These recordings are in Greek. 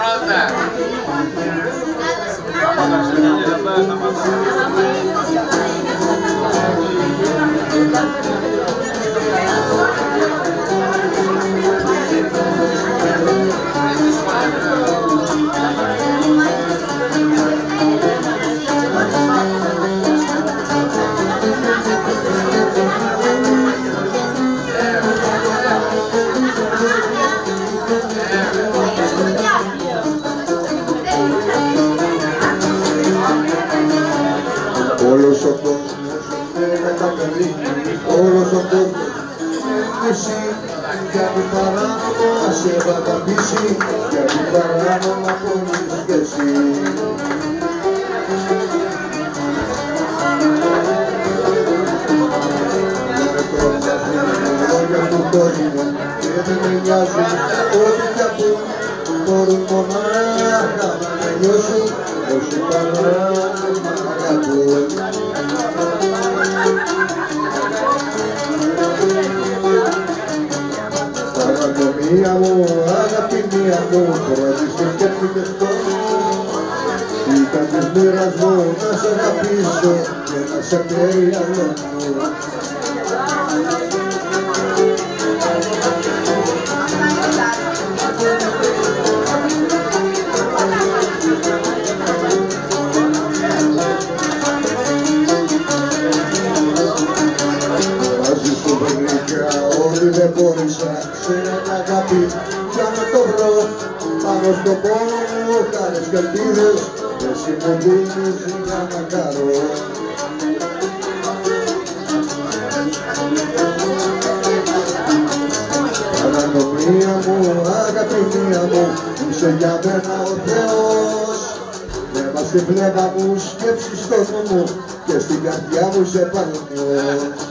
πράγματα. Όλος όλος ο κόσμος εσύ για την παράνομα σε βαταπίσει, για την παράνομα πονείς κι εσύ. Με τρομάζουν λόγια του κόσμου και δεν με νοιάζουν ό,τι κι πούν μπορούν μονάχα να με νιώσουν όσοι παράνομα αγαπούν. Παρανομία μου, αγάπη μία μου, πρώτη στο σκέφτη και αυτό Ήταν της μοίρας μου να σε αγαπήσω και να σε καίει αγάπη για να το βρω. Πάνω στο πόνο μου χάρες και ελπίδες εσύ μου δίνεις για να χαρώ Ανανομία μου, αγαπημία μου, είσαι για μένα ο Θεός. Βλέμμα στη βλέμμα μου, σκέψη στο νου μου και στην καρδιά μου σε παρνιώ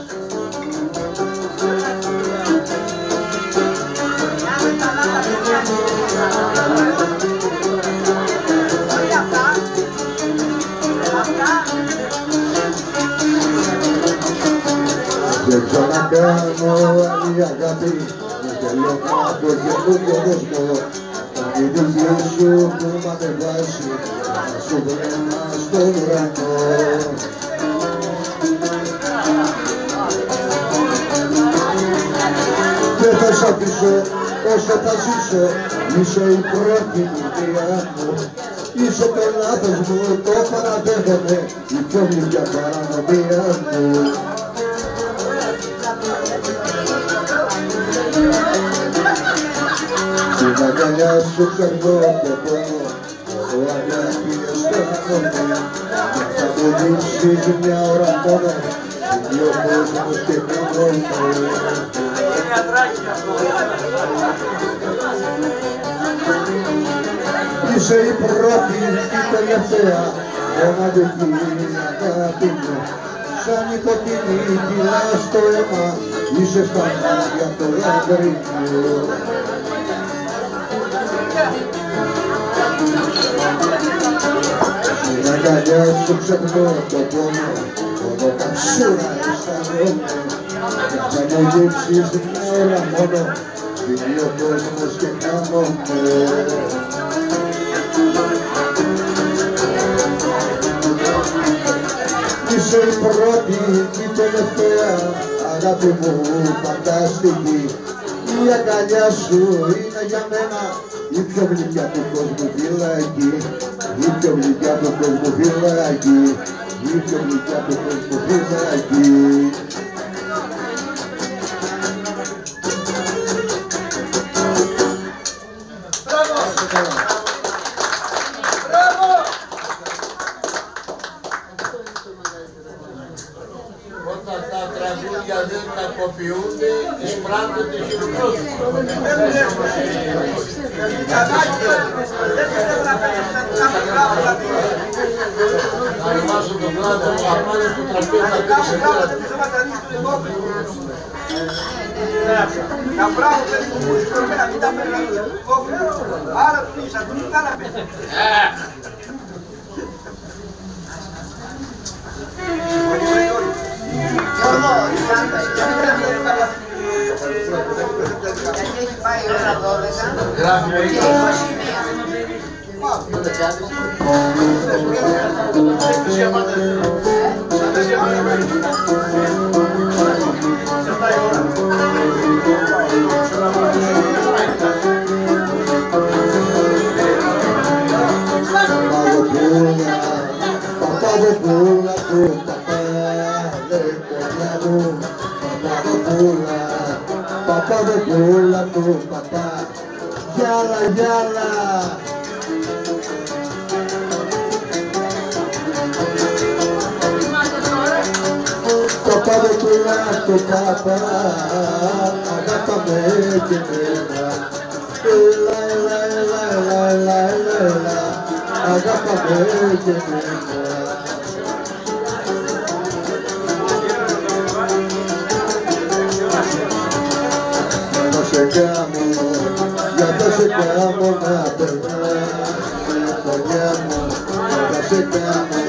Δεν ξανακάνω άλλη αγάπη Μου θέλω από καινούργιο κόσμο Τα μυαλιά σου που μ' ανεβάζει Να σου βρέμα στον ουρανό. Δεν θα σ' αφήσω όσο θα ζήσω Είσαι η πρώτη μητριά μου. Είσαι το λάθος μου, το παραδέχομαι. Η πιο γλυκιά παρανομία μου. Στην αγκαλιά σου ξερνώ το πόνο Το αγάπη στον νόμο Θα το δείξεις μια ώρα μόνο. Είναι ο κόσμος και μόνο Είσαι η πρώτη, η τελευταία Μοναδική αγάπη μου Σαν νοικοτήνη κυλάς το αίμα Είσαι στα μάτια το λαμπρί μου Στην αγκαλιά σου ξεχνώ το πόνο Μόνο καψούρα αισθανόμαι Και θα μου δείξεις μια ώρα μόνο Φύγει ο κόσμος και χάνομαι Είσαι η πρώτη και η τελευταία αγάπη μου φανταστική Η αγκαλιά σου είναι για μένα η πιο γλυκιά του κόσμου φυλακή Η πιο γλυκιά του κόσμου φυλακή. Η πιο γλυκιά του κόσμου φυλακή Όταν τα τραγούδια δεν κακοποιούνται, εισπράττονται χειροκρότημα. Να ονομάσω τον κλάδο μου, να πάνε στο τραπέζι να δείξει La bravo per il comunico, per la a per la vita. Para prisa, tutta la mente. Grazie. Ο Και ίδιος. 21. διαμάτε. Σαν τα γιάλα Παπαδοπούλα του παπά Αγάπαμε και εμένα Έλα, έλα, έλα, έλα, έλα, έλα, έλα Αγάπαμε και εμένα Για να σε κάνω, για να σε κάνω να περνάς Γειτονιά μου, για να σε κάνω,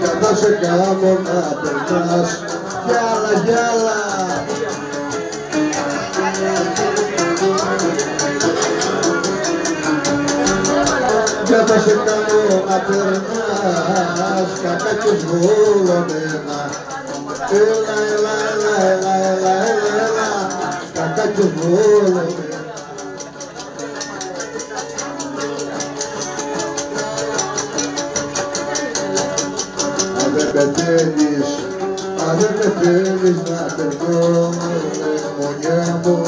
για να σε κάνω να περνάς Γιάλα, γιάλα Για να σε κάνω να περνάς Κακάκιος βουλωμένα Έλα, έλα, έλα, έλα, έλα, έλα, έλα Κακάκιος βουλωμένα Αν δεν πεθαίνεις, αν δεν πεθαίνεις να περνώ μονιά μου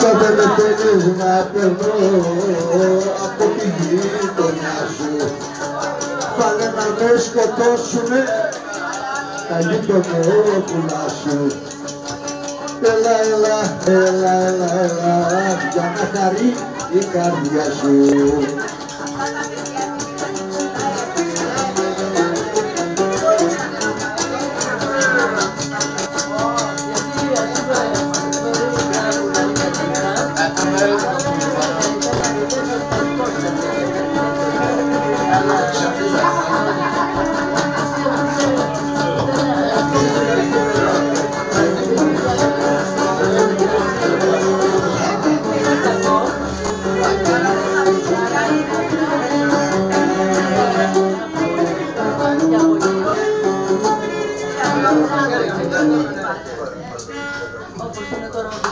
Σαν δεν πεθαίνεις να περνώ από τη γειτονιά σου Πάλε να με σκοτώσουνε τα γειτονόπουλα σου Έλα, έλα, έλα, έλα, έλα, για να χαρεί η καρδιά σου. 보시는 거라고